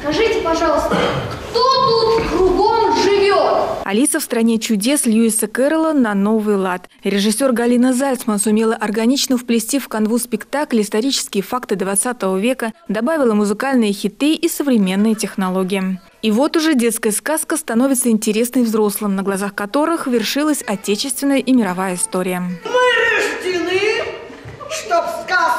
Скажите, пожалуйста, кто тут кругом живет? Алиса в стране чудес Льюиса Кэрролла на новый лад. Режиссер Галина Зальцман сумела органично вплести в канву спектакль исторические факты 20 века, добавила музыкальные хиты и современные технологии. И вот уже детская сказка становится интересной взрослым, на глазах которых вершилась отечественная и мировая история. Мы рождены, чтоб сказку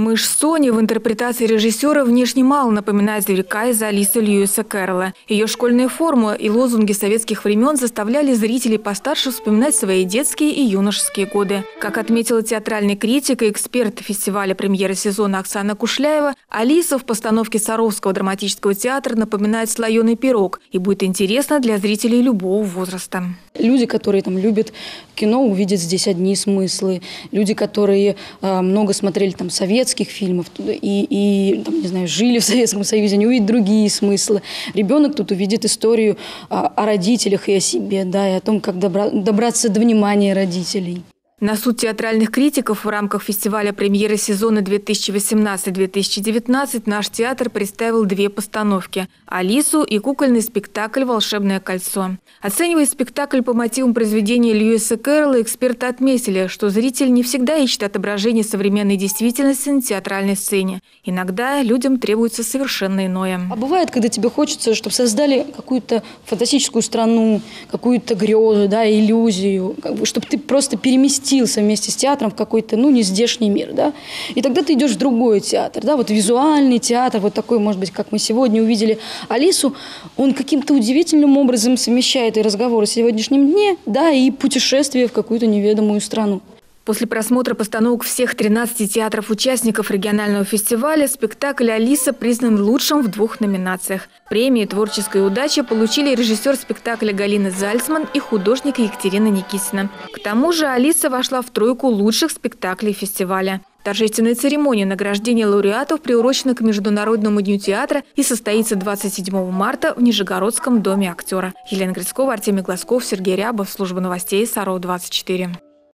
Мышь Сони в интерпретации режиссера внешне мало напоминает зверька из Алисы Льюиса Кэрролла. Ее школьная форма и лозунги советских времен заставляли зрителей постарше вспоминать свои детские и юношеские годы. Как отметила театральный критик и эксперт фестиваля премьеры сезона Оксана Кушляева, Алиса в постановке Саровского драматического театра напоминает слоеный пирог и будет интересно для зрителей любого возраста. Люди, которые там любят кино, увидят здесь одни смыслы. Люди, которые э, много смотрели там советских фильмов и, и там, не знаю, жили в Советском Союзе, они увидят другие смыслы. Ребенок тут увидит историю э, о родителях и о себе, да, и о том, как добра добраться до внимания родителей. На суд театральных критиков в рамках фестиваля премьеры сезона 2018-2019 наш театр представил две постановки – «Алису» и кукольный спектакль «Волшебное кольцо». Оценивая спектакль по мотивам произведения Льюиса Кэрролла, эксперты отметили, что зритель не всегда ищет отображение современной действительности на театральной сцене. Иногда людям требуется совершенно иное. А бывает, когда тебе хочется, чтобы создали какую-то фантастическую страну, какую-то грезу, да, иллюзию, чтобы ты просто переместил переместился вместе с театром в какой-то, ну, не здешний мир, да, и тогда ты идешь в другой театр, да, вот визуальный театр, вот такой, может быть, как мы сегодня увидели Алису, он каким-то удивительным образом совмещает и разговоры о сегодняшнем дне, да, и путешествие в какую-то неведомую страну. После просмотра постановок всех 13 театров-участников регионального фестиваля спектакль «Алиса» признан лучшим в двух номинациях. Премии «Творческая удача» получили режиссер спектакля Галина Зальцман и художник Екатерина Никисина. К тому же «Алиса» вошла в тройку лучших спектаклей фестиваля. Торжественная церемония награждения лауреатов приурочена к Международному дню театра и состоится 27 марта в Нижегородском доме актера. Елена Грицкова, Артемий Глазков, Сергей Рябов. Служба новостей Саров 24.